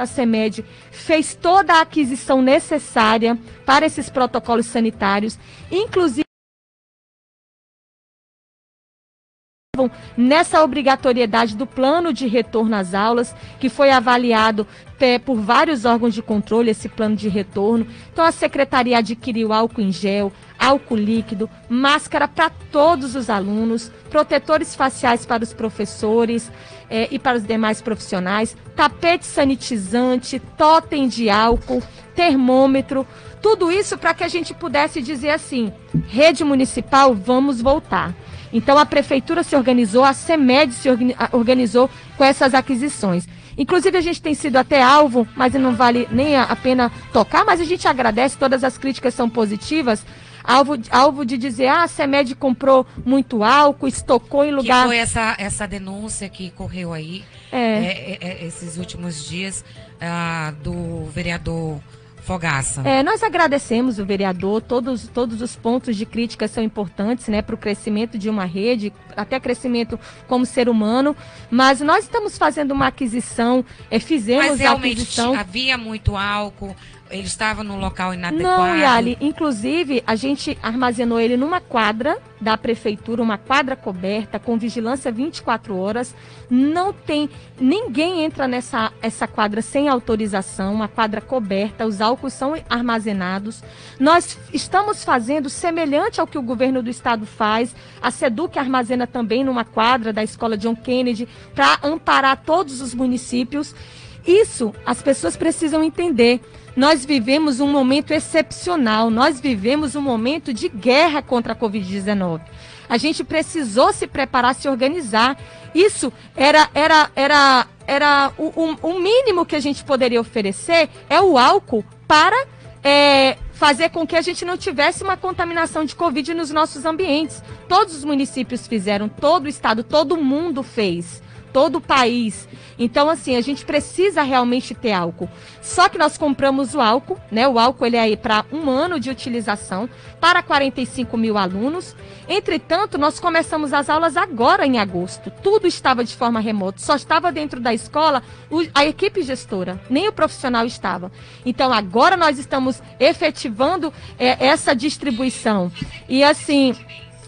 a CEMED fez toda a aquisição necessária para esses protocolos sanitários, inclusive nessa obrigatoriedade do plano de retorno às aulas, que foi avaliado é, por vários órgãos de controle, esse plano de retorno. Então, a secretaria adquiriu álcool em gel, álcool líquido, máscara para todos os alunos, protetores faciais para os professores é, e para os demais profissionais, tapete sanitizante, totem de álcool, termômetro, tudo isso para que a gente pudesse dizer assim: rede municipal, vamos voltar. Então a prefeitura se organizou, a CEMED se organizou com essas aquisições. Inclusive a gente tem sido até alvo, mas não vale nem a pena tocar, mas a gente agradece, todas as críticas são positivas. Alvo, alvo de dizer, ah, a CEMED comprou muito álcool, estocou em lugar. Que foi essa, essa denúncia que correu aí é. É, é, é esses últimos dias ah, do vereador Fogaça. É, nós agradecemos o vereador, todos, todos os pontos de crítica são importantes né, para o crescimento de uma rede, até crescimento como ser humano, mas nós estamos fazendo uma aquisição, é, fizemos mas realmente a aquisição. havia muito álcool, ele estava num local inadequado. Não, Yali. Inclusive, a gente armazenou ele numa quadra da prefeitura, uma quadra coberta, com vigilância 24 horas. Não tem. Ninguém entra nessa essa quadra sem autorização, uma quadra coberta, os álcools são armazenados. Nós estamos fazendo semelhante ao que o governo do estado faz. A SEDUC armazena também numa quadra da escola John Kennedy para amparar todos os municípios. Isso as pessoas precisam entender. Nós vivemos um momento excepcional, nós vivemos um momento de guerra contra a Covid-19. A gente precisou se preparar, se organizar. Isso era, era, era, era o, o, o mínimo que a gente poderia oferecer é o álcool para é, fazer com que a gente não tivesse uma contaminação de Covid nos nossos ambientes. Todos os municípios fizeram, todo o estado, todo mundo fez todo o país. Então, assim, a gente precisa realmente ter álcool. Só que nós compramos o álcool, né? O álcool ele é aí para um ano de utilização para 45 mil alunos. Entretanto, nós começamos as aulas agora em agosto. Tudo estava de forma remota, só estava dentro da escola a equipe gestora, nem o profissional estava. Então, agora nós estamos efetivando é, essa distribuição. E assim,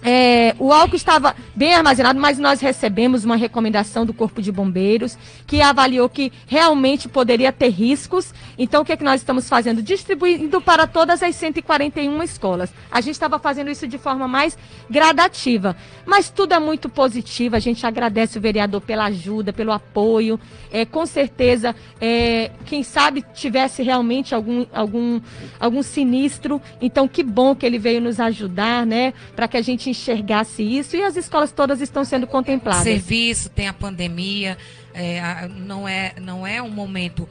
é, o álcool estava bem armazenado, mas nós recebemos uma recomendação do Corpo de Bombeiros que avaliou que realmente poderia ter riscos. Então, o que, é que nós estamos fazendo? Distribuindo para todas as 141 escolas. A gente estava fazendo isso de forma mais gradativa, mas tudo é muito positivo. A gente agradece o vereador pela ajuda, pelo apoio. É, com certeza, é, quem sabe tivesse realmente algum, algum, algum sinistro. Então, que bom que ele veio nos ajudar, né? Para que a gente enxergasse isso e as escolas todas estão sendo contempladas. Serviço, tem a pandemia, é, não, é, não é um momento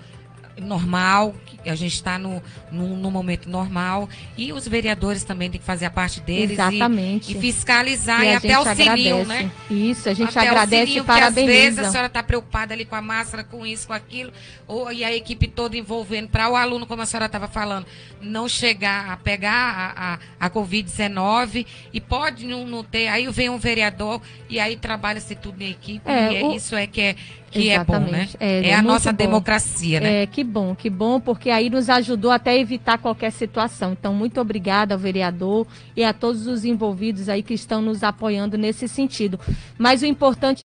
normal, a gente está no, no, momento normal e os vereadores também têm que fazer a parte deles Exatamente. E, e fiscalizar e, e até o sininho, né? Isso, a gente até agradece e parabeniza. Às vezes a senhora está preocupada ali com a máscara, com isso, com aquilo, ou, e a equipe toda envolvendo para o aluno, como a senhora estava falando, não chegar a pegar a, a, a Covid-19 e pode não, não, ter, aí vem um vereador e aí trabalha-se tudo em equipe é, e é, o... isso é que é que Exatamente. é bom, né? É, é a nossa bom. democracia, né? É, que bom, que bom, porque aí nos ajudou até a evitar qualquer situação. Então, muito obrigada ao vereador e a todos os envolvidos aí que estão nos apoiando nesse sentido. Mas o importante